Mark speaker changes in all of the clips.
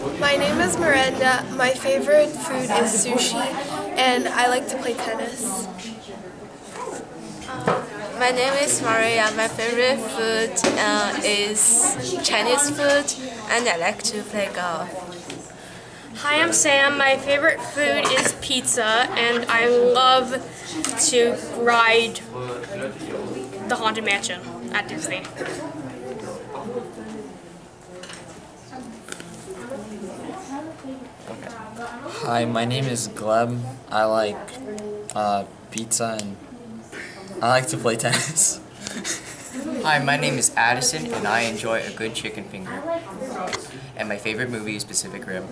Speaker 1: My name is Miranda. My favorite food is sushi, and I like to play tennis.
Speaker 2: My name is Maria. My favorite food uh, is Chinese food, and I like to play golf.
Speaker 3: Hi, I'm Sam. My favorite food is pizza, and I love to ride the Haunted Mansion at Disney.
Speaker 4: Hi, my name is Gleb. I like uh, pizza and I like to play tennis.
Speaker 5: Hi, my name is Addison, and I enjoy a good chicken finger. And my favorite movie is Pacific Rim.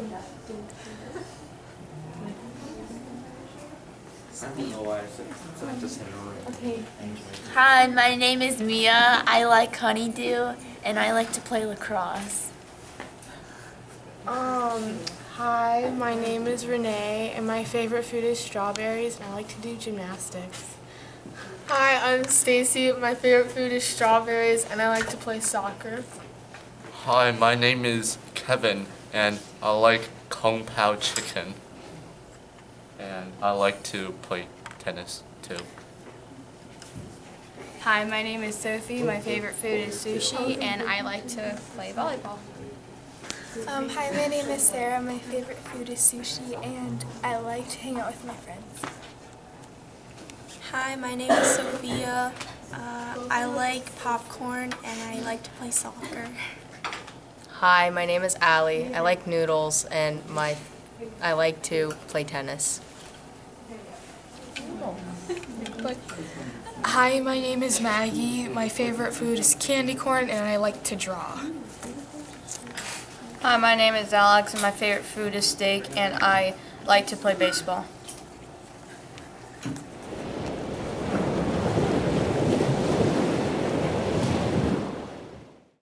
Speaker 6: Hi, my name is Mia. I like honeydew and I like to play lacrosse.
Speaker 1: Um, hi, my name is Renee, and my favorite food is strawberries, and I like to do gymnastics. Hi, I'm Stacy. My favorite food is strawberries, and I like to play soccer.
Speaker 7: Hi, my name is Kevin, and I like Kung Pao chicken. And I like to play tennis too.
Speaker 8: Hi, my name is Sophie. My favorite food is sushi, and I like to play volleyball.
Speaker 1: Um, hi, my name is Sarah. My favorite food is sushi, and I like to hang out with my friends.
Speaker 9: Hi, my name is Sophia. Uh, I like popcorn and I like to play soccer.
Speaker 2: Hi, my name is Allie. I like noodles, and my I like to play tennis.
Speaker 1: Hi, my name is Maggie. My favorite food is candy corn, and I like to draw.
Speaker 8: Hi, my name is Alex, and my favorite food is steak, and I like to play baseball.